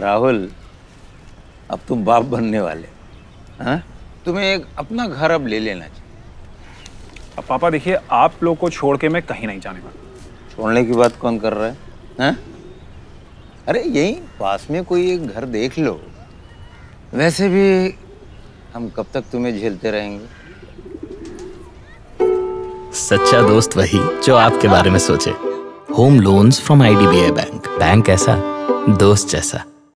राहुल अब तुम बाप बनने वाले। हाँ? तुम्हें एक अपना घर अब ले लेना चाहिए। अब पापा देखिए आप लोग को छोड़ के मैं कहीं नहीं जाने वाला। छोड़ने की बात कौन कर रहा है? हाँ? अरे यही पास में कोई एक घर देख लो। वैसे भी हम कब तक तुम्हें झेलते रहेंगे? सच्चा दोस्त वही जो आपके बारे में सोचे। Home loans from IDBI bank bank ऐसा दोस्त जैसा।